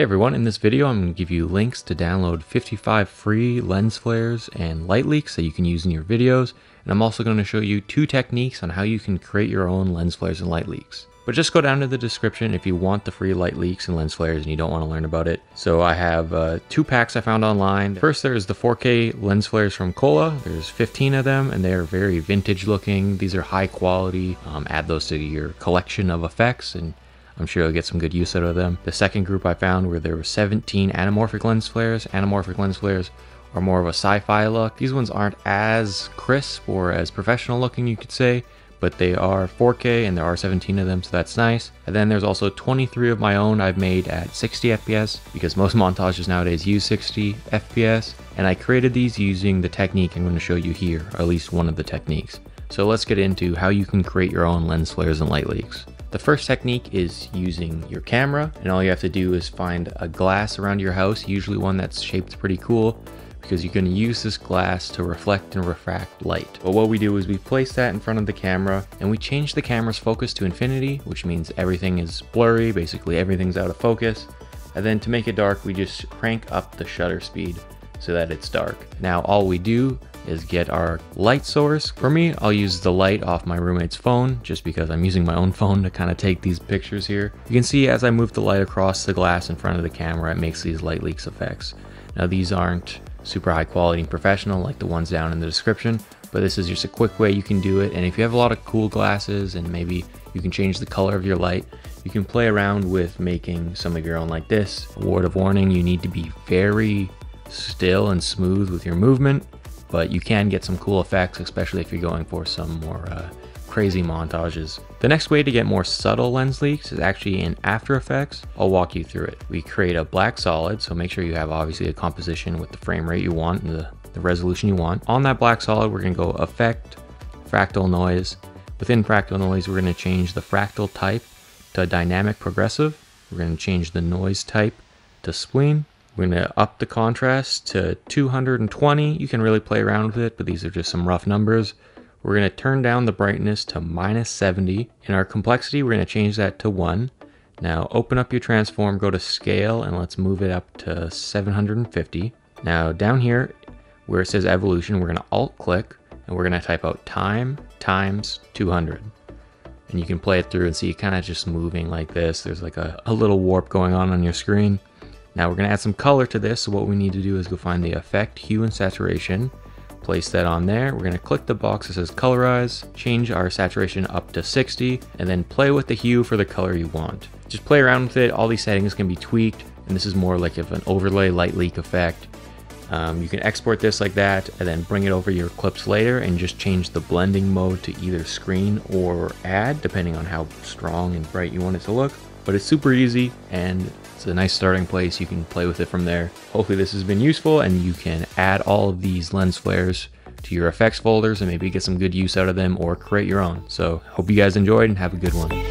Hey everyone, in this video I'm going to give you links to download 55 free lens flares and light leaks that you can use in your videos, and I'm also going to show you two techniques on how you can create your own lens flares and light leaks. But just go down to the description if you want the free light leaks and lens flares and you don't want to learn about it. So I have uh, two packs I found online. First there's the 4K lens flares from Kola. There's 15 of them and they're very vintage looking. These are high quality. Um, add those to your collection of effects and I'm sure you'll get some good use out of them. The second group I found where there were 17 anamorphic lens flares. Anamorphic lens flares are more of a sci-fi look. These ones aren't as crisp or as professional looking you could say, but they are 4K and there are 17 of them, so that's nice. And then there's also 23 of my own I've made at 60 FPS because most montages nowadays use 60 FPS. And I created these using the technique I'm going to show you here, or at least one of the techniques. So let's get into how you can create your own lens flares and light leaks. The first technique is using your camera and all you have to do is find a glass around your house, usually one that's shaped pretty cool because you're going to use this glass to reflect and refract light. But what we do is we place that in front of the camera and we change the camera's focus to infinity, which means everything is blurry, basically everything's out of focus. And then to make it dark, we just crank up the shutter speed so that it's dark. Now all we do is get our light source. For me, I'll use the light off my roommate's phone just because I'm using my own phone to kind of take these pictures here. You can see as I move the light across the glass in front of the camera, it makes these light leaks effects. Now these aren't super high quality and professional like the ones down in the description, but this is just a quick way you can do it. And if you have a lot of cool glasses and maybe you can change the color of your light, you can play around with making some of your own like this. A word of warning, you need to be very still and smooth with your movement but you can get some cool effects, especially if you're going for some more uh, crazy montages. The next way to get more subtle lens leaks is actually in After Effects. I'll walk you through it. We create a black solid, so make sure you have obviously a composition with the frame rate you want and the, the resolution you want. On that black solid, we're gonna go Effect, Fractal Noise. Within Fractal Noise, we're gonna change the fractal type to dynamic progressive. We're gonna change the noise type to spline. We're going to up the contrast to 220. You can really play around with it, but these are just some rough numbers. We're going to turn down the brightness to minus 70. In our complexity, we're going to change that to 1. Now open up your transform, go to scale, and let's move it up to 750. Now down here, where it says evolution, we're going to alt click, and we're going to type out time times 200 and you can play it through and see it kind of just moving like this. There's like a, a little warp going on on your screen. Now we're going to add some color to this. So what we need to do is go find the effect, hue, and saturation. Place that on there. We're going to click the box that says colorize, change our saturation up to 60, and then play with the hue for the color you want. Just play around with it. All these settings can be tweaked, and this is more like of an overlay light leak effect. Um, you can export this like that and then bring it over your clips later and just change the blending mode to either screen or add depending on how strong and bright you want it to look. But it's super easy and it's a nice starting place. You can play with it from there. Hopefully this has been useful and you can add all of these lens flares to your effects folders and maybe get some good use out of them or create your own. So hope you guys enjoyed and have a good one.